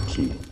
the key.